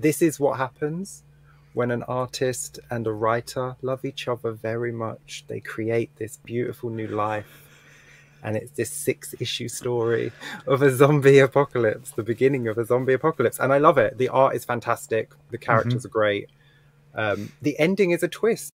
this is what happens when an artist and a writer love each other very much. They create this beautiful new life. And it's this six issue story of a zombie apocalypse, the beginning of a zombie apocalypse. And I love it. The art is fantastic. The characters mm-hmm. are great. Um, the ending is a twist.